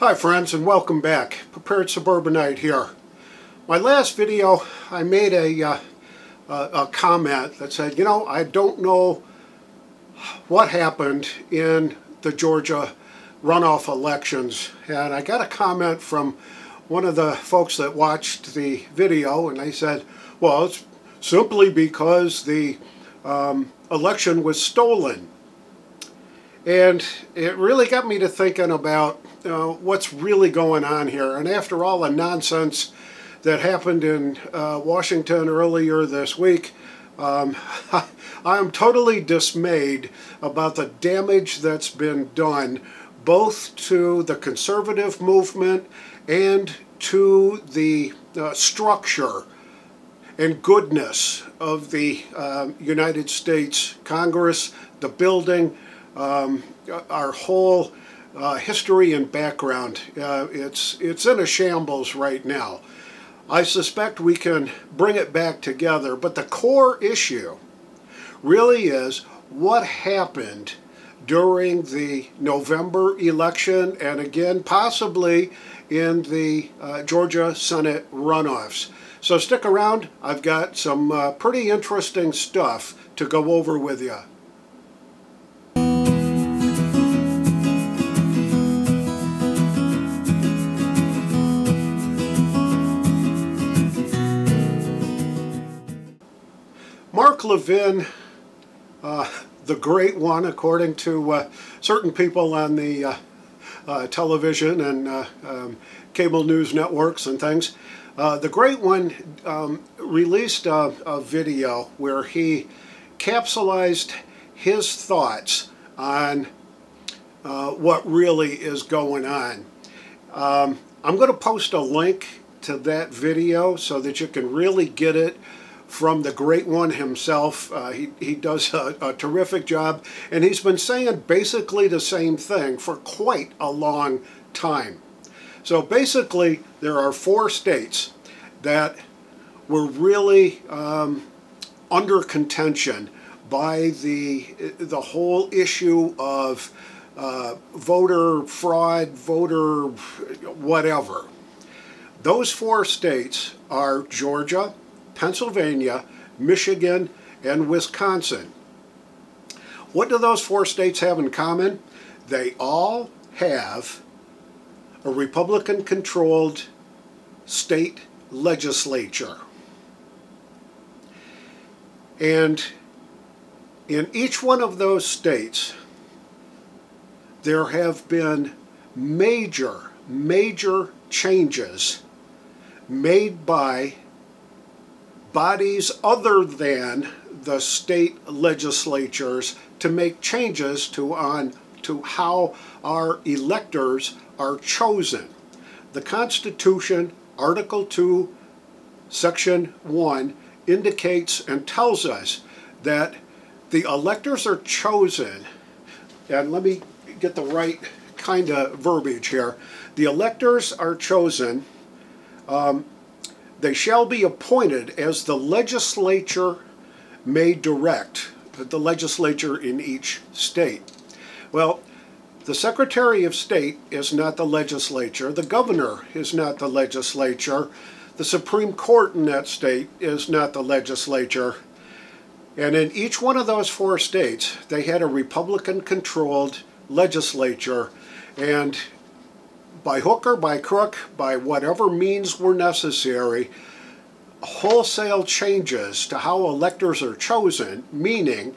Hi friends and welcome back. Prepared Suburbanite here. My last video I made a, uh, a, comment that said, you know, I don't know what happened in the Georgia runoff elections and I got a comment from one of the folks that watched the video and they said, well, it's simply because the um, election was stolen. And it really got me to thinking about uh, what's really going on here. And after all the nonsense that happened in uh, Washington earlier this week, um, I am totally dismayed about the damage that's been done both to the conservative movement and to the uh, structure and goodness of the uh, United States Congress, the building, um, our whole uh, history and background. Uh, it's, it's in a shambles right now. I suspect we can bring it back together, but the core issue really is what happened during the November election and again possibly in the uh, Georgia Senate runoffs. So stick around, I've got some uh, pretty interesting stuff to go over with you. Mark Levin, uh, the great one, according to uh, certain people on the uh, uh television and uh, um, cable news networks and things, uh, the great one um, released a, a, video where he capsulized his thoughts on what really is going on. Um, I'm going to post a link to that video so that you can really get it from the great one himself. Uh, he, he does a, a, terrific job, and he's been saying basically the same thing for quite a long time. So basically, there are four states that were really um, under contention by the, the whole issue of uh, voter fraud, voter whatever. Those four states are Georgia, Pennsylvania, Michigan, and Wisconsin. What do those four states have in common? They all have a Republican-controlled state legislature. And in each one of those states, there have been major, major changes made by bodies other than the state legislatures to make changes to on to how our electors are chosen. The Constitution, Article 2, Section 1, indicates and tells us that the electors are chosen, and let me get the right kind of verbiage here. The electors are chosen um, they shall be appointed as the legislature may direct, the legislature in each state. Well, the Secretary of State is not the legislature, the governor is not the legislature, the Supreme Court in that state is not the legislature. And in each one of those four states, they had a Republican-controlled legislature, and by hook or by crook, by whatever means were necessary, wholesale changes to how electors are chosen, meaning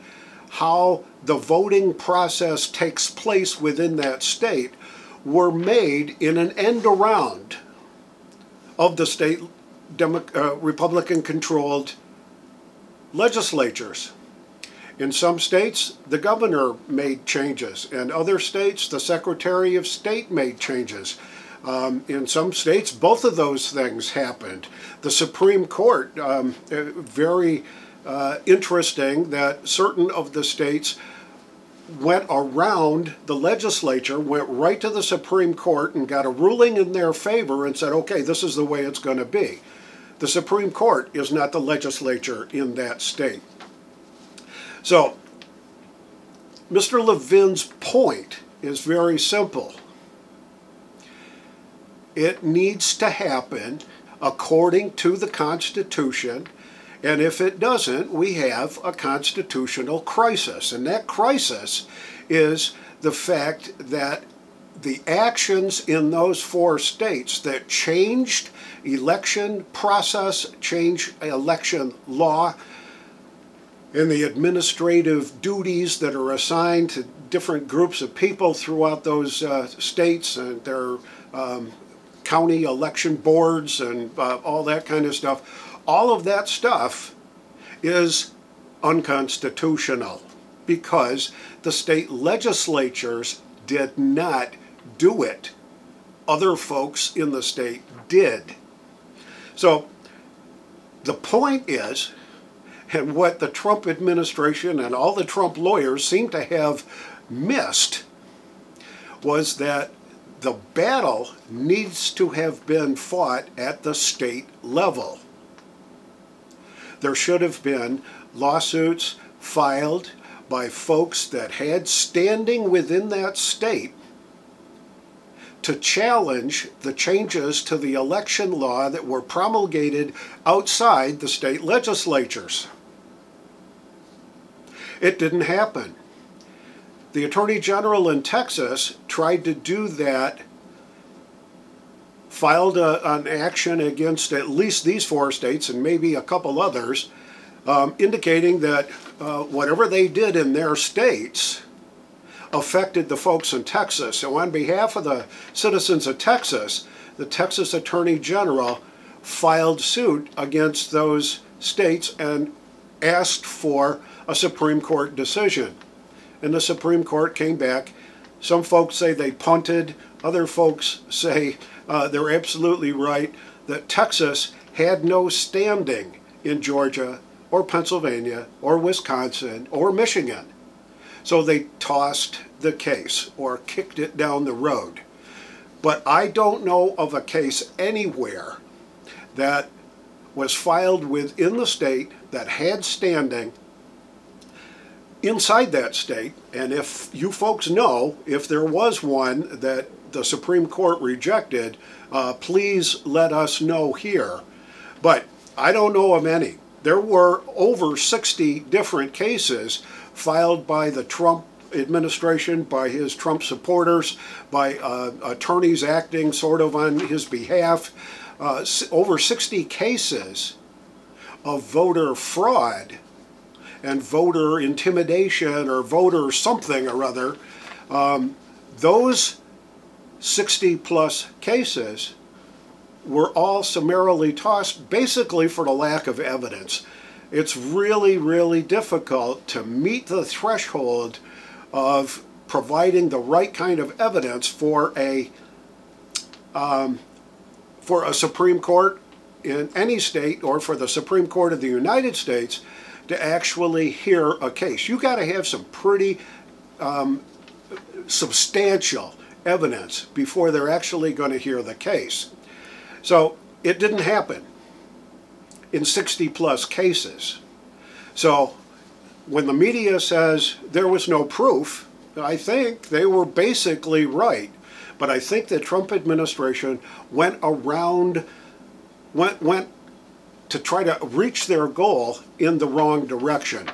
how the voting process takes place within that state, were made in an end around of the state uh, Republican-controlled legislatures. In some states, the governor made changes. In other states, the Secretary of State made changes. Um, in some states, both of those things happened. The Supreme Court, um, uh, very uh, interesting that certain of the states went around the legislature, went right to the Supreme Court and got a ruling in their favor and said, okay, this is the way it's going to be. The Supreme Court is not the legislature in that state. So, Mr. Levin's point is very simple. it needs to happen according to the Constitution. And if it doesn't, we have a constitutional crisis. And that crisis is the fact that the actions in those four states that changed election process, changed election law, and the administrative duties that are assigned to different groups of people throughout those uh, states and their um, county election boards and uh, all that kind of stuff. All of that stuff is unconstitutional because the state legislatures did not do it. Other folks in the state did. So the point is, and what the Trump administration and all the Trump lawyers seem to have missed, was that the battle needs to have been fought at the state level. There should have been lawsuits filed by folks that had standing within that state to challenge the changes to the election law that were promulgated outside the state legislatures. It didn't happen. The Attorney General in Texas tried to do that, filed a, an action against at least these four states and maybe a couple others, um, indicating that uh, whatever they did in their states affected the folks in Texas. So, on behalf of the citizens of Texas, the Texas Attorney General filed suit against those states and asked for a Supreme Court decision and the Supreme Court came back. Some folks say they punted, other folks say uh, they're absolutely right that Texas had no standing in Georgia or Pennsylvania or Wisconsin or Michigan. So they tossed the case or kicked it down the road. But I don't know of a case anywhere that was filed within the state that had standing inside that state. And if you folks know, if there was one that the Supreme Court rejected, uh, please let us know here. But I don't know of any. There were over 60 different cases filed by the Trump administration, by his Trump supporters, by uh, attorneys acting sort of on his behalf. Uh, over 60 cases of voter fraud and voter intimidation or voter something or other, um, those 60 plus cases were all summarily tossed basically for the lack of evidence. It's really, really difficult to meet the threshold of providing the right kind of evidence for a um, for a Supreme Court in any state or for the Supreme Court of the United States to actually hear a case. You've got to have some pretty um, substantial evidence before they're actually going to hear the case. So it didn't happen in 60 plus cases. So when the media says there was no proof, I think they were basically right. But I think the Trump administration went around, went, went to try to reach their goal in the wrong direction.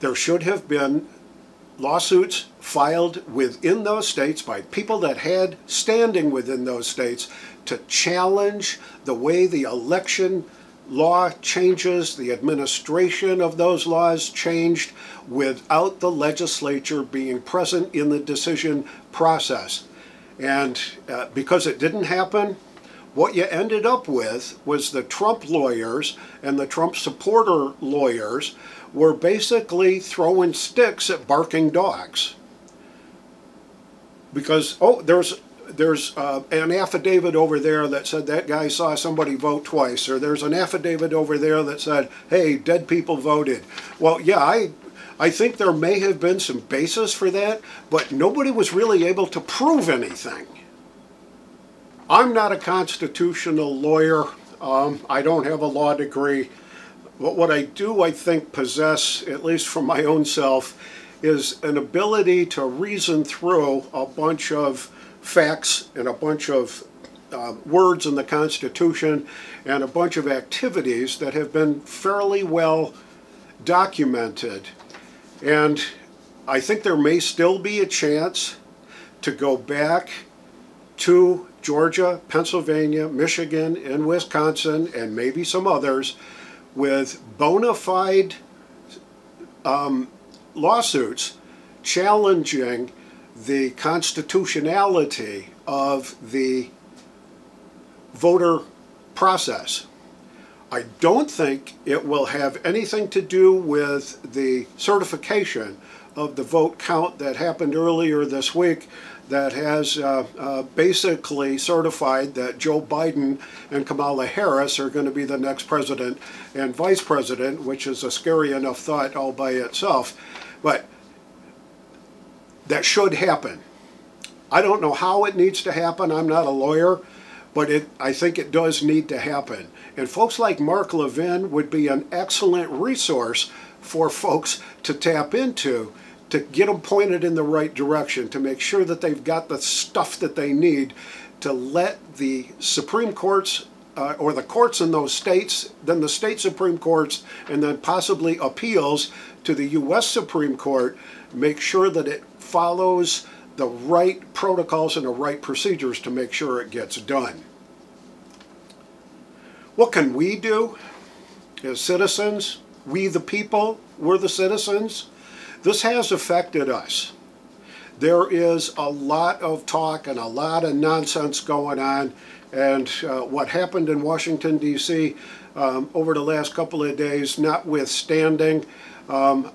There should have been lawsuits filed within those states by people that had standing within those states to challenge the way the election law changes, the administration of those laws changed without the legislature being present in the decision process. And uh, because it didn't happen, what you ended up with was the Trump lawyers and the Trump supporter lawyers were basically throwing sticks at barking dogs. Because, oh, there's there's uh, an affidavit over there that said that guy saw somebody vote twice, or there's an affidavit over there that said, hey, dead people voted. Well, yeah, I, I think there may have been some basis for that, but nobody was really able to prove anything. I'm not a constitutional lawyer. Um, I don't have a law degree. But what I do, I think, possess, at least for my own self, is an ability to reason through a bunch of facts and a bunch of uh, words in the Constitution and a bunch of activities that have been fairly well documented. And I think there may still be a chance to go back to Georgia, Pennsylvania, Michigan, and Wisconsin, and maybe some others with bona fide um, lawsuits challenging the constitutionality of the voter process. I don't think it will have anything to do with the certification of the vote count that happened earlier this week that has uh, uh, basically certified that Joe Biden and Kamala Harris are going to be the next president and vice president, which is a scary enough thought all by itself. But that should happen. I don't know how it needs to happen. I'm not a lawyer, but it, I think it does need to happen. And folks like Mark Levin would be an excellent resource for folks to tap into to get them pointed in the right direction, to make sure that they've got the stuff that they need to let the Supreme Courts uh, or the courts in those states, then the state Supreme Courts, and then possibly appeals to the U.S. Supreme Court, make sure that it follows the right protocols and the right procedures to make sure it gets done. What can we do as citizens? We the people, we're the citizens. This has affected us. There is a lot of talk and a lot of nonsense going on. And uh, what happened in Washington, D.C. Um, over the last couple of days, notwithstanding, um,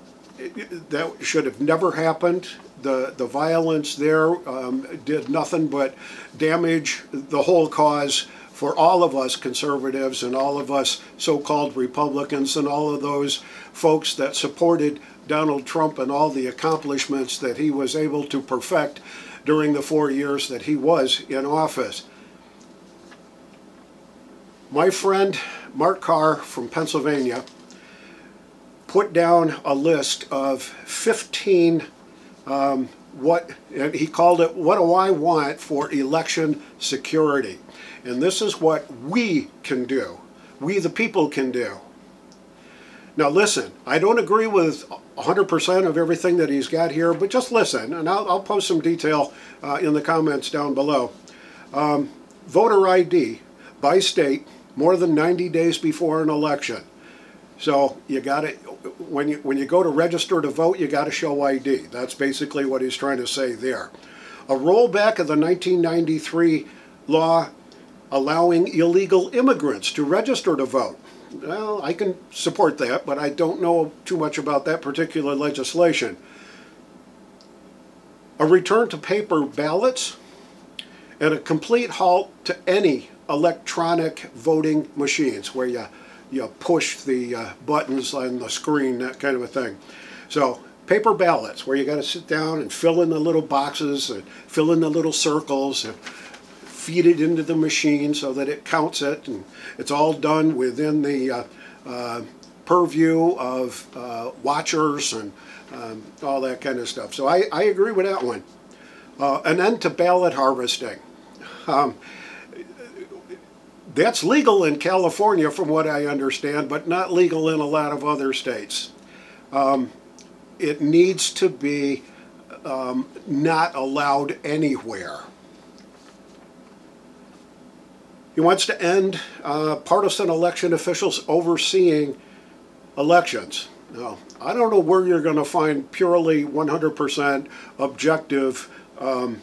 that should have never happened. The, the violence there um, did nothing but damage the whole cause for all of us conservatives and all of us so-called Republicans and all of those folks that supported Donald Trump and all the accomplishments that he was able to perfect during the four years that he was in office. My friend Mark Carr from Pennsylvania put down a list of 15 um, what he called it what do I want for election security and this is what we can do we the people can do now listen I don't agree with 100% of everything that he's got here but just listen and I'll, I'll post some detail uh, in the comments down below um, voter ID by state more than 90 days before an election so you got to when you when you go to register to vote, you got to show ID. That's basically what he's trying to say there. A rollback of the 1993 law allowing illegal immigrants to register to vote. Well, I can support that, but I don't know too much about that particular legislation. A return to paper ballots and a complete halt to any electronic voting machines where you you push the uh, buttons on the screen, that kind of a thing. So paper ballots where you got to sit down and fill in the little boxes and fill in the little circles and feed it into the machine so that it counts it and it's all done within the uh, uh, purview of uh, watchers and um, all that kind of stuff. So I, I agree with that one. Uh, an end to ballot harvesting. Um, that's legal in California from what I understand, but not legal in a lot of other states. Um, it needs to be um, not allowed anywhere. He wants to end uh, partisan election officials overseeing elections. Now, I don't know where you're going to find purely 100% objective um,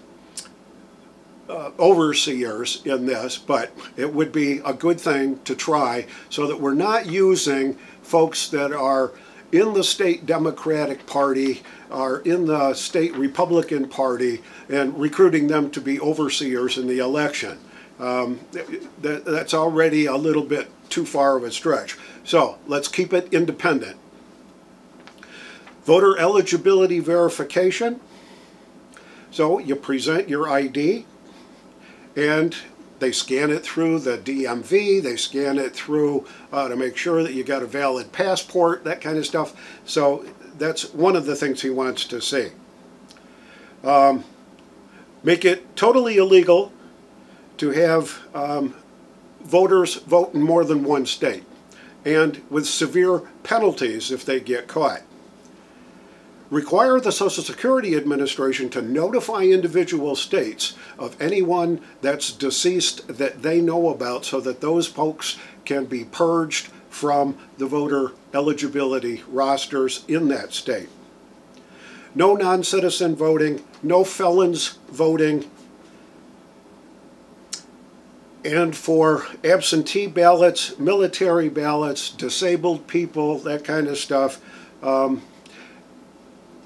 uh, overseers in this, but it would be a good thing to try so that we're not using folks that are in the state Democratic Party, are in the state Republican Party, and recruiting them to be overseers in the election. Um, that, that's already a little bit too far of a stretch. So let's keep it independent. Voter eligibility verification. So you present your ID, and they scan it through the DMV, they scan it through uh, to make sure that you got a valid passport, that kind of stuff. So that's one of the things he wants to see. Um, make it totally illegal to have um, voters vote in more than one state, and with severe penalties if they get caught. Require the Social Security Administration to notify individual states of anyone that's deceased that they know about so that those folks can be purged from the voter eligibility rosters in that state. No non-citizen voting, no felons voting, and for absentee ballots, military ballots, disabled people, that kind of stuff, um,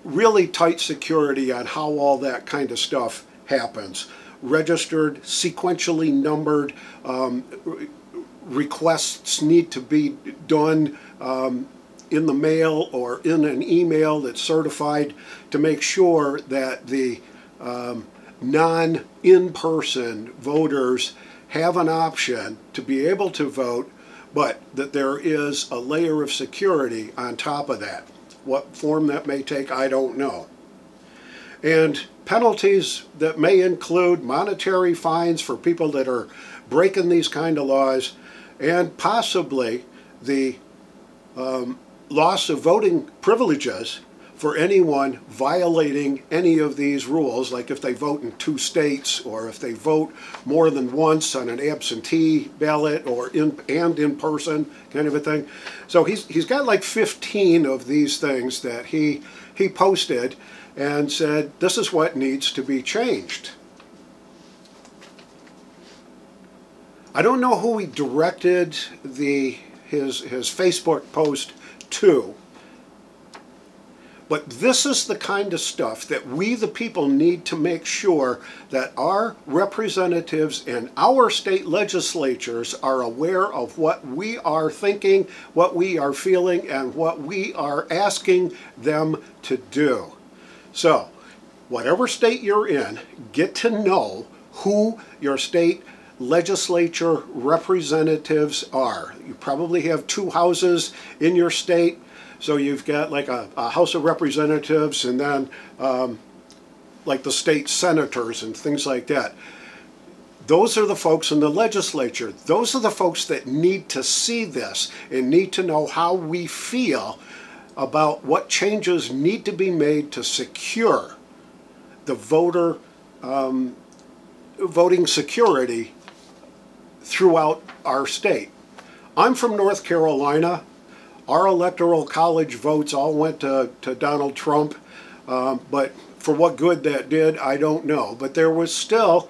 really tight security on how all that kind of stuff happens. Registered, sequentially numbered, um, requests need to be done um, in the mail or in an email that's certified to make sure that the um, non in person voters have an option to be able to vote, but that there is a layer of security on top of that. What form that may take, I don't know. And penalties that may include monetary fines for people that are breaking these kind of laws, and possibly the um, loss of voting privileges for anyone violating any of these rules, like if they vote in two states or if they vote more than once on an absentee ballot or in and in person kind of a thing. So he's he's got like 15 of these things that he he posted and said this is what needs to be changed. I don't know who he directed the his his Facebook post to but this is the kind of stuff that we, the people, need to make sure that our representatives in our state legislatures are aware of what we are thinking, what we are feeling, and what we are asking them to do. So, whatever state you're in, get to know who your state legislature representatives are. You probably have two houses in your state. So you've got like a, a House of Representatives and then um, like the state senators and things like that. Those are the folks in the legislature. Those are the folks that need to see this and need to know how we feel about what changes need to be made to secure the voter um, voting security throughout our state. I'm from North Carolina our electoral college votes all went to, to Donald Trump, um, but for what good that did, I don't know. But there was still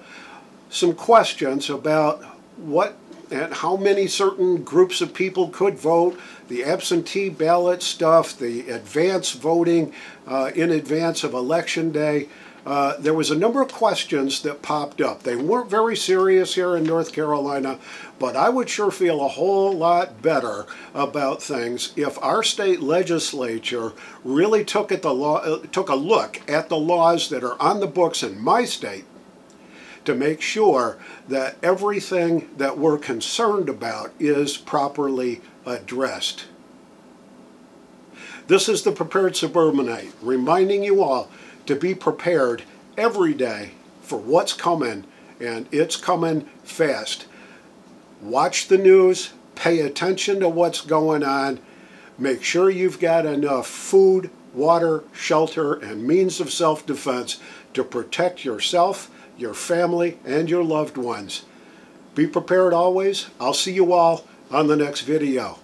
some questions about what and how many certain groups of people could vote, the absentee ballot stuff, the advance voting uh, in advance of election day. Uh, there was a number of questions that popped up. They weren't very serious here in North Carolina, but I would sure feel a whole lot better about things if our state legislature really took at the law, uh, took a look at the laws that are on the books in my state to make sure that everything that we're concerned about is properly addressed. This is the Prepared Suburbanite, reminding you all to be prepared every day for what's coming, and it's coming fast. Watch the news, pay attention to what's going on, make sure you've got enough food, water, shelter, and means of self-defense to protect yourself, your family, and your loved ones. Be prepared always. I'll see you all on the next video.